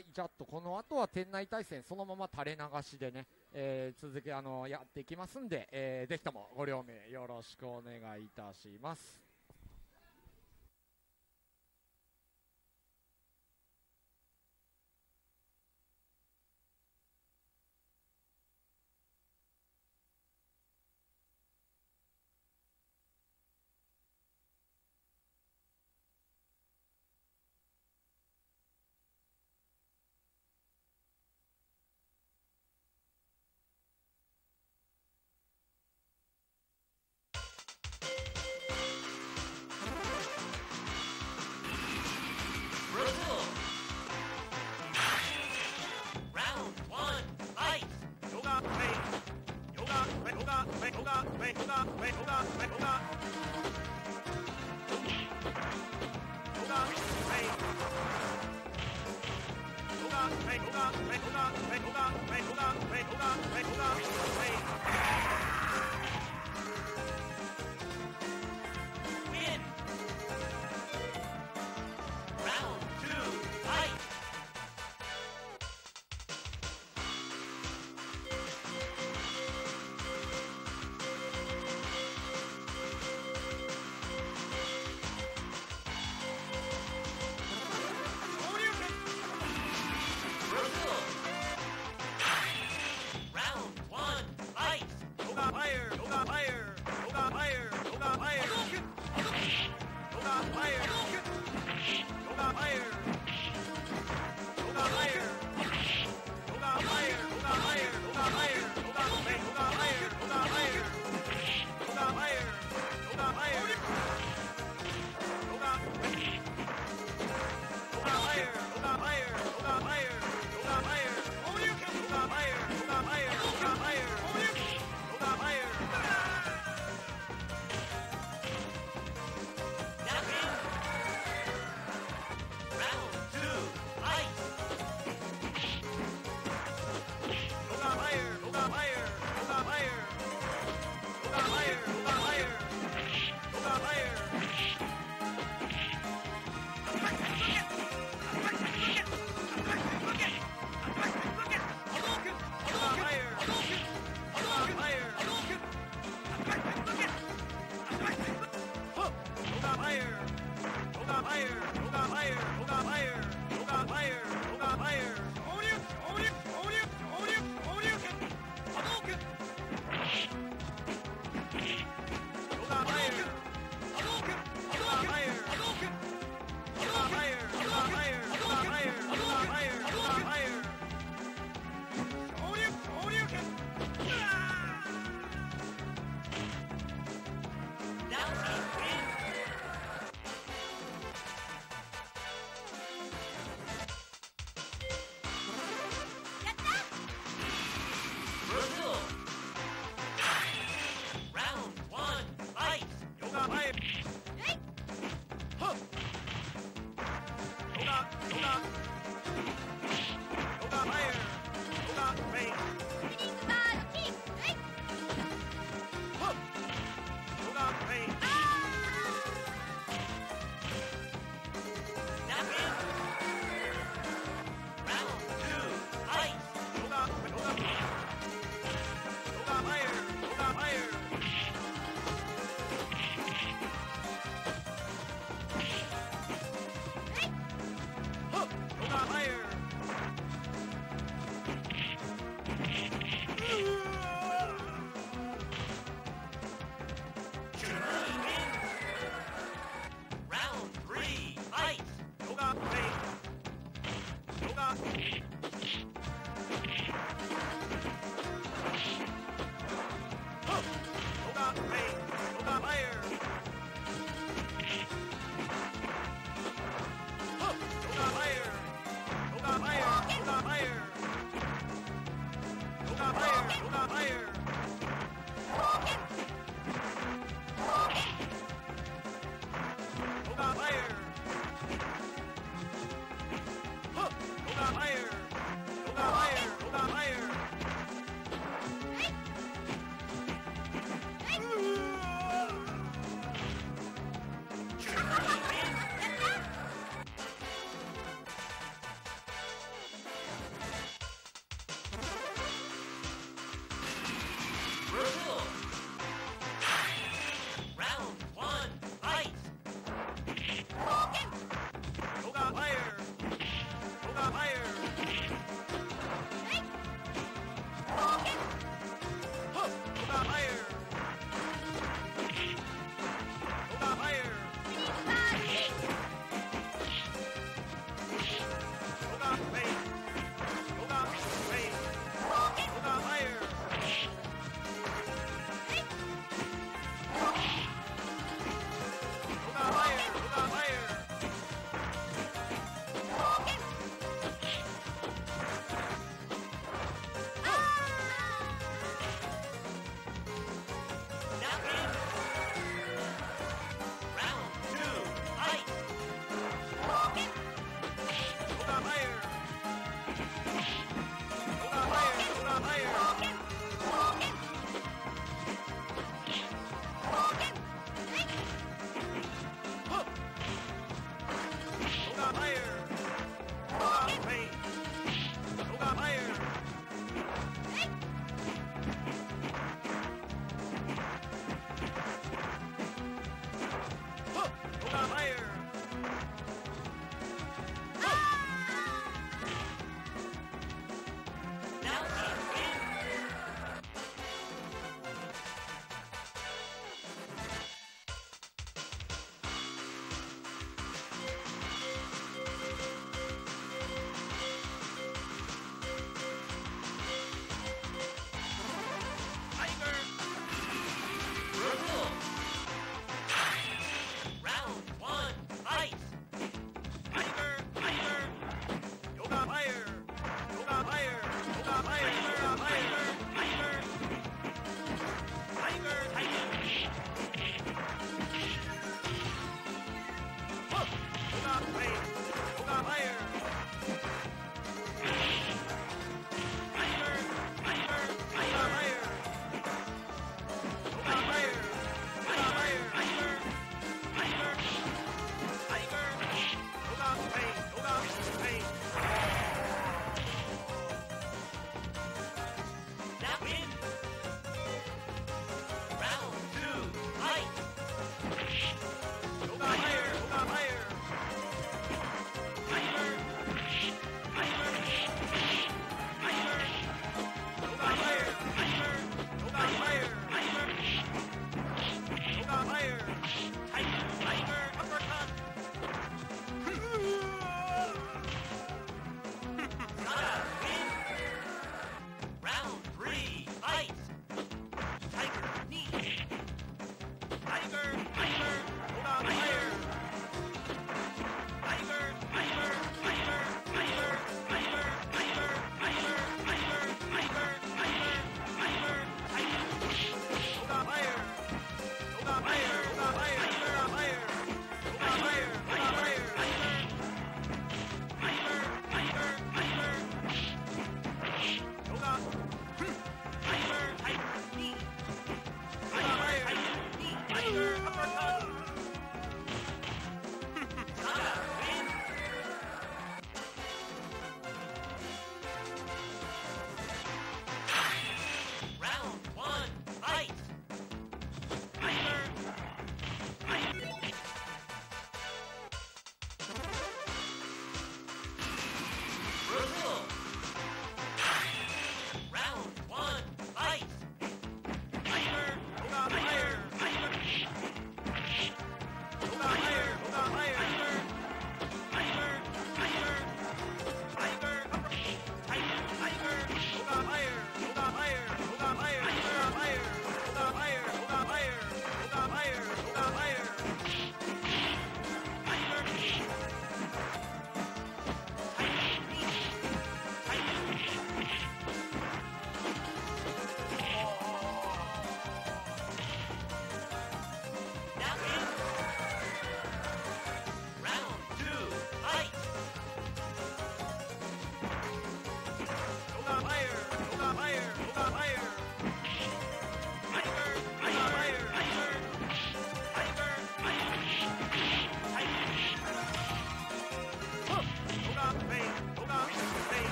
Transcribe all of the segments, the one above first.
はい、じゃあとこの後は店内対戦そのまま垂れ流しでね、えー続きあのやっていきますんで、えーぜひともご両名よろしくお願いいたします。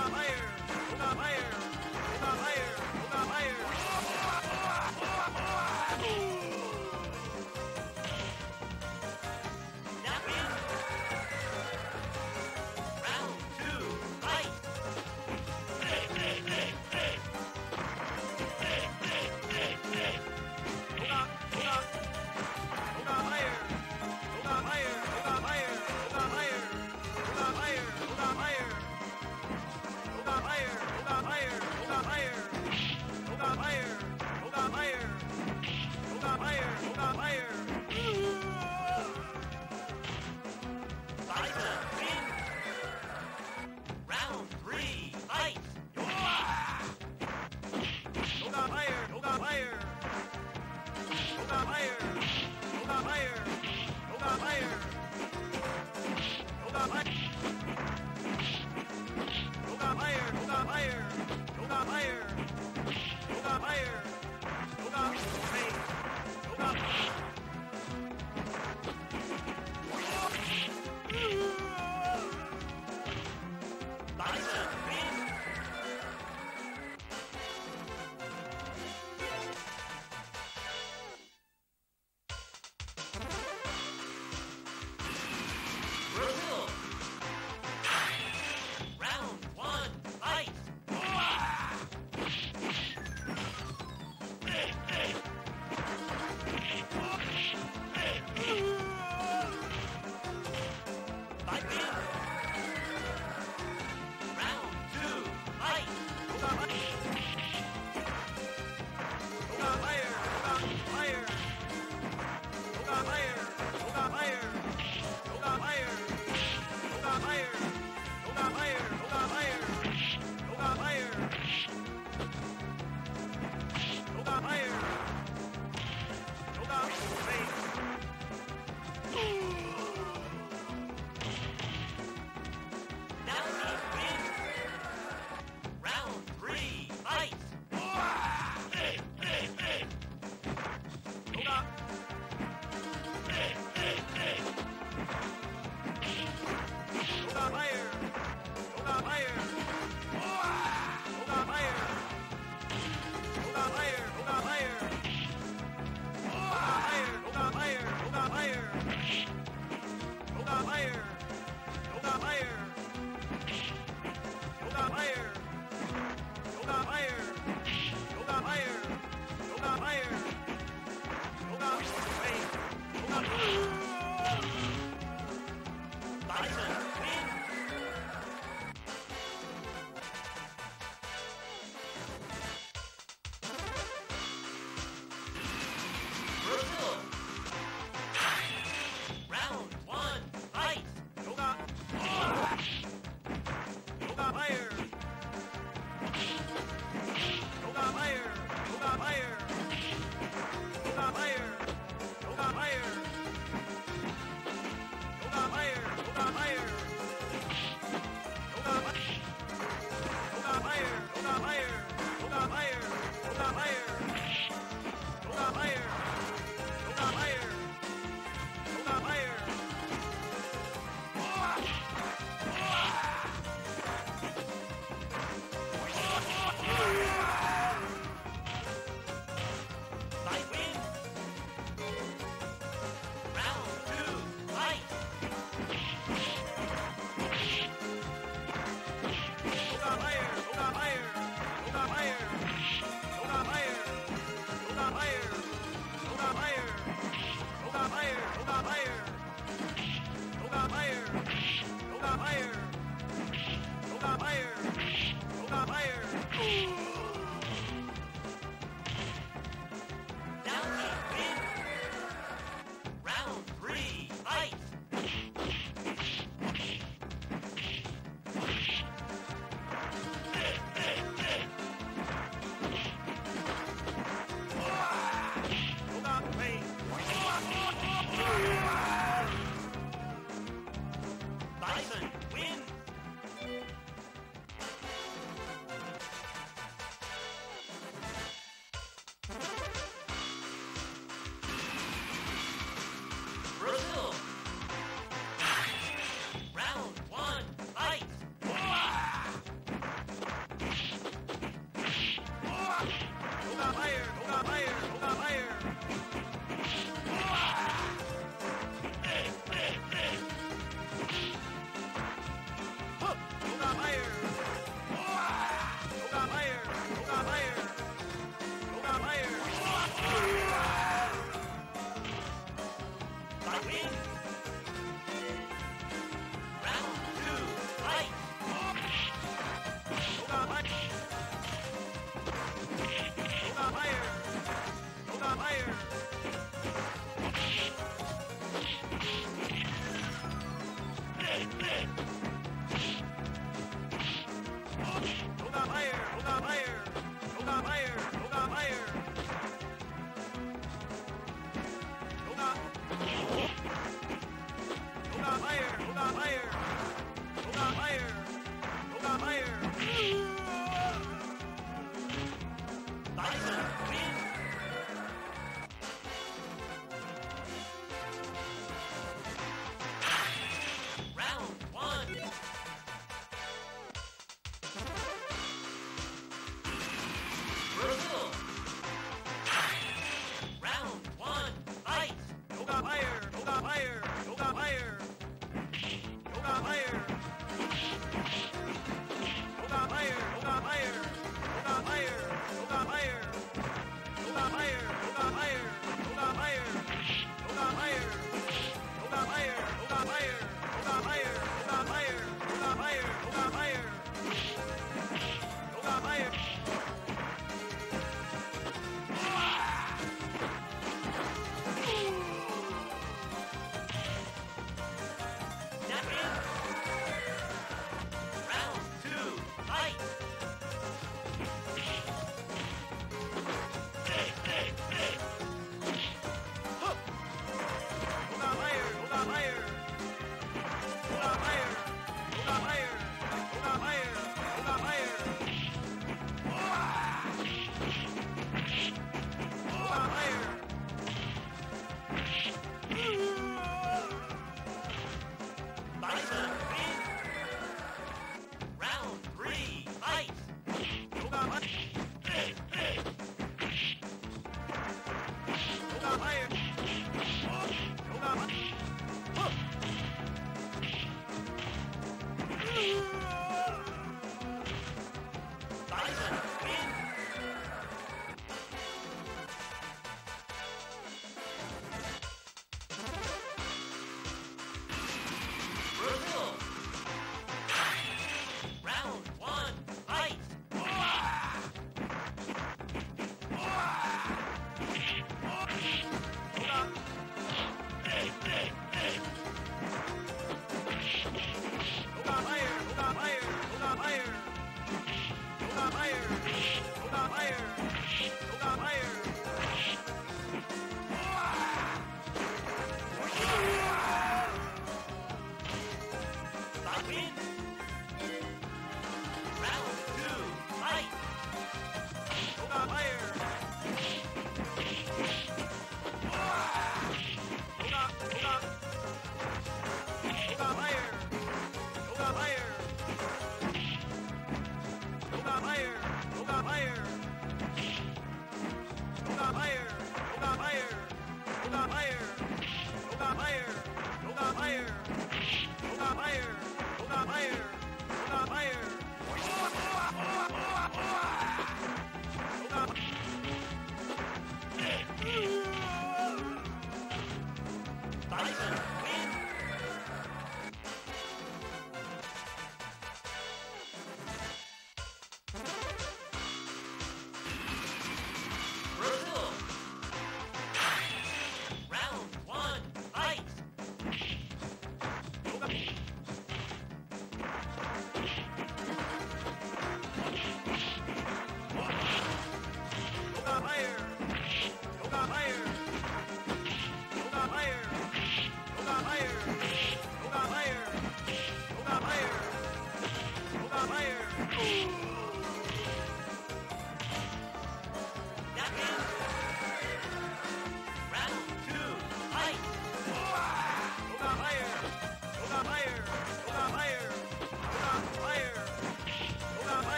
higher, higher, higher, higher.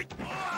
あ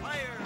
Fire!